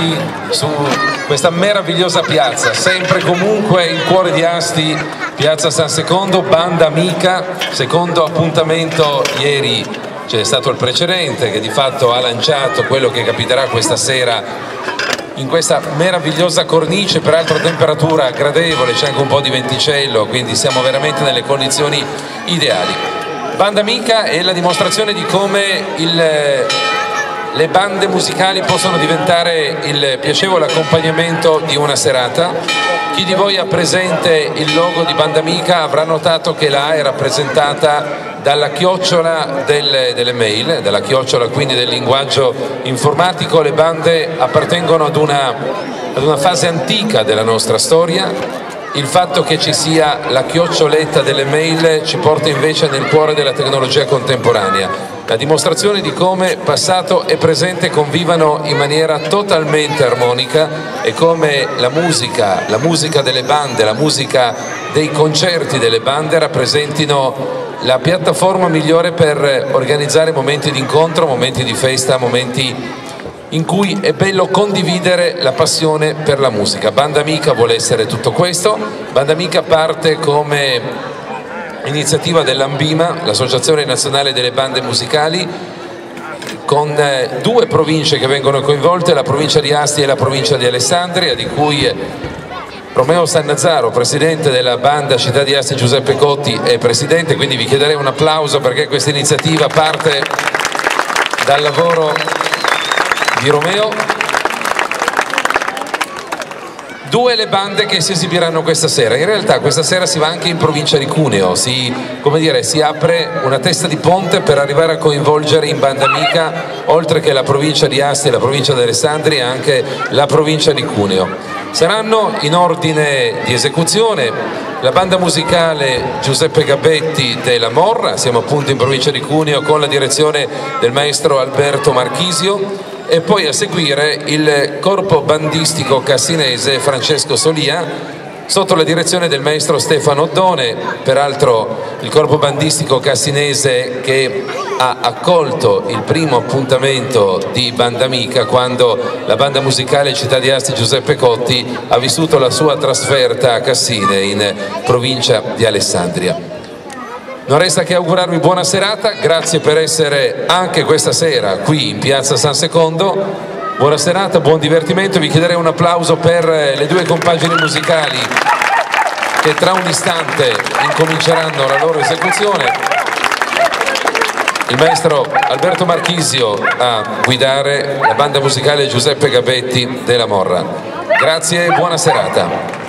ritrovati su questa meravigliosa piazza, sempre comunque il cuore di Asti, piazza San Secondo, banda amica, secondo appuntamento ieri c'è stato il precedente che di fatto ha lanciato quello che capiterà questa sera in questa meravigliosa cornice, peraltro temperatura gradevole, c'è anche un po' di venticello, quindi siamo veramente nelle condizioni ideali. Banda amica è la dimostrazione di come il le bande musicali possono diventare il piacevole accompagnamento di una serata. Chi di voi ha presente il logo di Banda Amica avrà notato che la A è rappresentata dalla chiocciola delle, delle mail, dalla chiocciola quindi del linguaggio informatico. Le bande appartengono ad una, ad una fase antica della nostra storia, il fatto che ci sia la chioccioletta delle mail ci porta invece nel cuore della tecnologia contemporanea la dimostrazione di come passato e presente convivano in maniera totalmente armonica e come la musica, la musica delle bande, la musica dei concerti delle bande rappresentino la piattaforma migliore per organizzare momenti di incontro, momenti di festa, momenti in cui è bello condividere la passione per la musica. Banda Amica vuole essere tutto questo, Banda Amica parte come iniziativa dell'Ambima, l'Associazione Nazionale delle Bande Musicali, con eh, due province che vengono coinvolte, la provincia di Asti e la provincia di Alessandria, di cui eh, Romeo Sannazzaro, presidente della banda Città di Asti Giuseppe Cotti è presidente, quindi vi chiederei un applauso perché questa iniziativa parte dal lavoro di Romeo Due le bande che si esibiranno questa sera, in realtà questa sera si va anche in provincia di Cuneo, si, dire, si apre una testa di ponte per arrivare a coinvolgere in banda amica, oltre che la provincia di Asti e la provincia di Alessandria, anche la provincia di Cuneo. Saranno in ordine di esecuzione la banda musicale Giuseppe Gabetti della Morra, siamo appunto in provincia di Cuneo con la direzione del maestro Alberto Marchisio, e poi a seguire il corpo bandistico cassinese Francesco Solia sotto la direzione del maestro Stefano Oddone, peraltro il corpo bandistico cassinese che ha accolto il primo appuntamento di Banda Amica quando la banda musicale Città di Asti Giuseppe Cotti ha vissuto la sua trasferta a Cassine in provincia di Alessandria. Non resta che augurarvi buona serata, grazie per essere anche questa sera qui in piazza San Secondo. Buona serata, buon divertimento, vi chiederei un applauso per le due compagini musicali che tra un istante incominceranno la loro esecuzione. Il maestro Alberto Marchisio a guidare la banda musicale Giuseppe Gabetti della Morra. Grazie e buona serata.